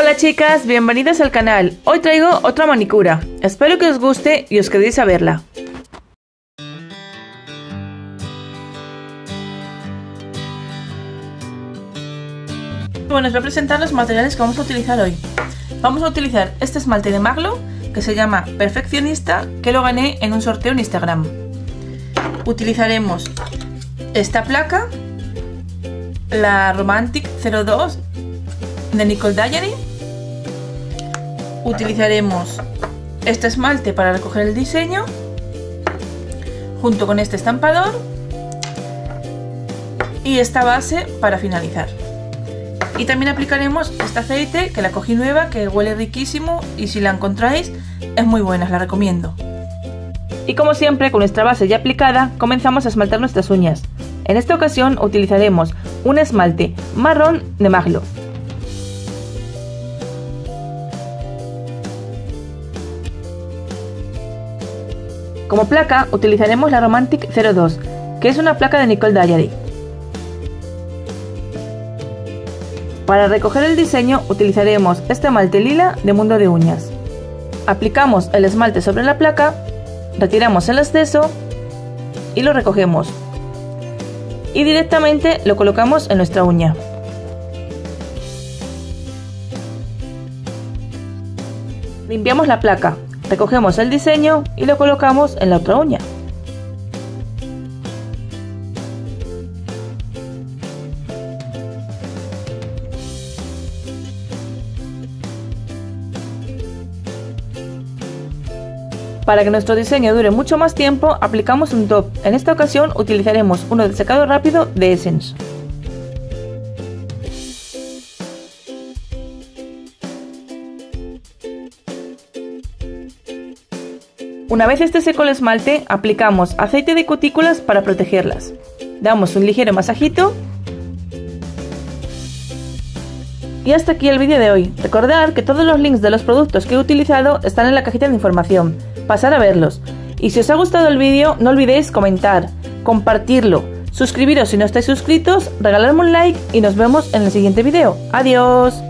Hola chicas, bienvenidas al canal. Hoy traigo otra manicura. Espero que os guste y os quedéis a verla. Bueno, os voy a presentar los materiales que vamos a utilizar hoy. Vamos a utilizar este esmalte de Maglo que se llama Perfeccionista, que lo gané en un sorteo en Instagram. Utilizaremos esta placa, la Romantic 02 de Nicole Diary. Utilizaremos este esmalte para recoger el diseño, junto con este estampador y esta base para finalizar. Y también aplicaremos este aceite que la cogí nueva, que huele riquísimo y si la encontráis es muy buena, la recomiendo. Y como siempre, con nuestra base ya aplicada, comenzamos a esmaltar nuestras uñas. En esta ocasión utilizaremos un esmalte marrón de Maglo. Como placa utilizaremos la Romantic 02, que es una placa de Nicole Diary. Para recoger el diseño utilizaremos este esmalte lila de Mundo de Uñas. Aplicamos el esmalte sobre la placa, retiramos el exceso y lo recogemos. Y directamente lo colocamos en nuestra uña. Limpiamos la placa, recogemos el diseño y lo colocamos en la otra uña. Para que nuestro diseño dure mucho más tiempo, aplicamos un top. En esta ocasión utilizaremos uno de secado rápido de Essence. Una vez esté seco el esmalte, aplicamos aceite de cutículas para protegerlas. Damos un ligero masajito Y hasta aquí el vídeo de hoy. Recordad que todos los links de los productos que he utilizado están en la cajita de información. Pasad a verlos. Y si os ha gustado el vídeo, no olvidéis comentar, compartirlo, suscribiros si no estáis suscritos, regalarme un like y nos vemos en el siguiente vídeo. ¡Adiós!